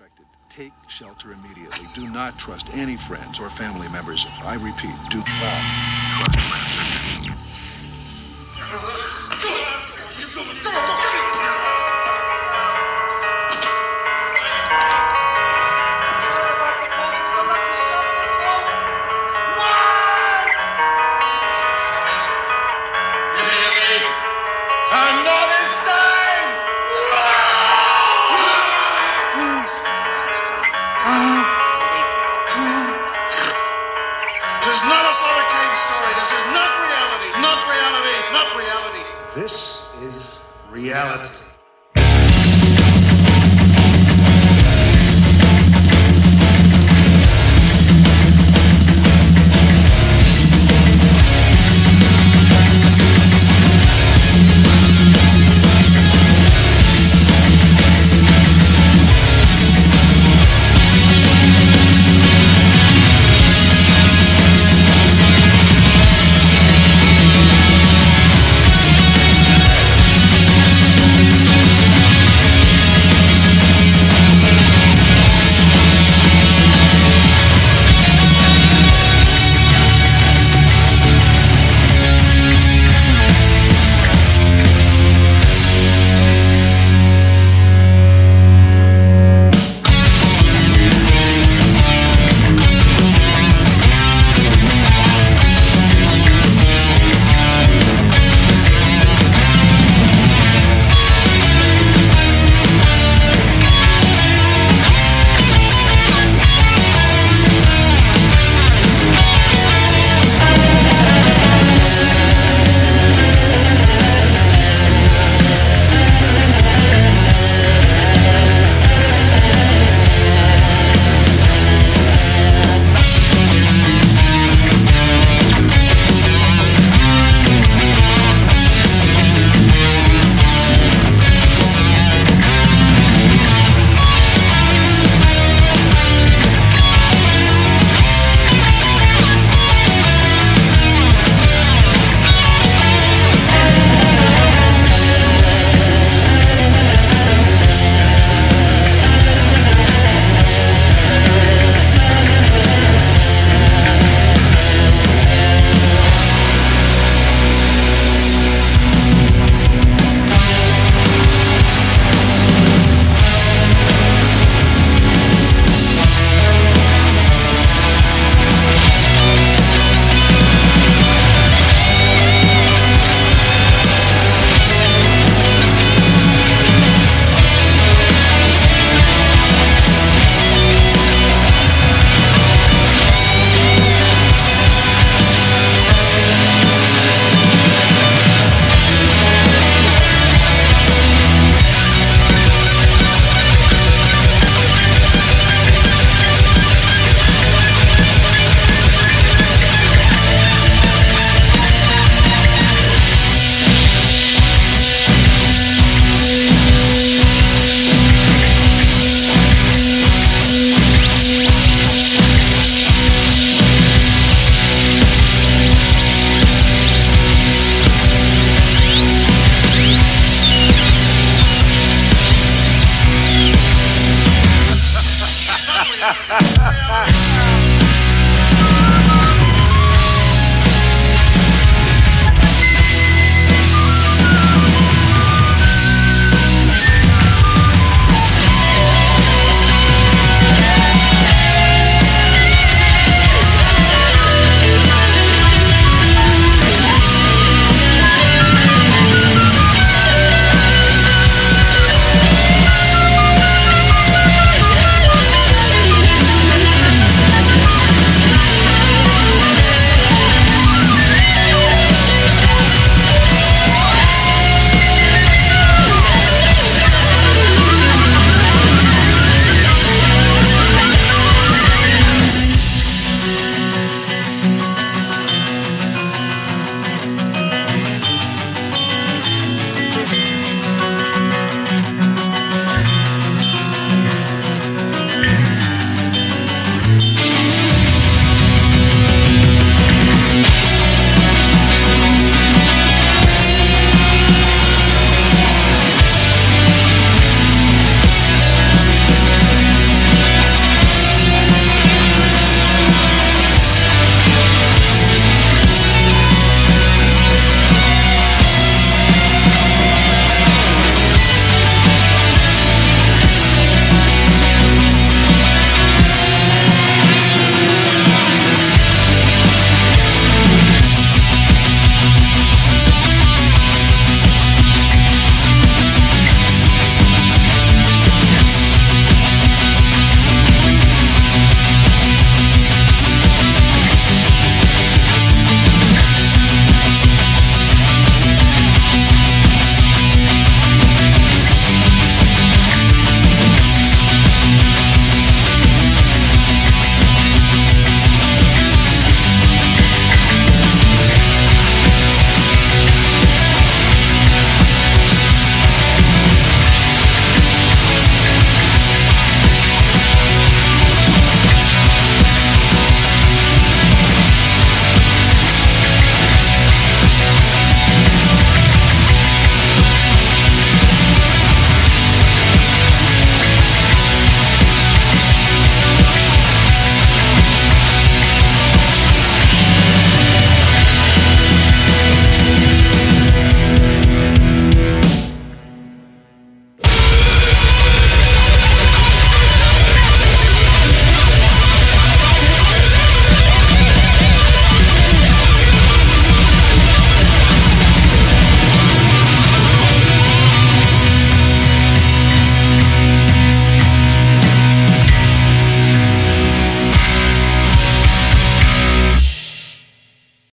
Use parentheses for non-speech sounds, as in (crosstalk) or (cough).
affected, take shelter immediately. Do not trust any friends or family members. I repeat, do not trust I'm (laughs) (laughs) This is reality.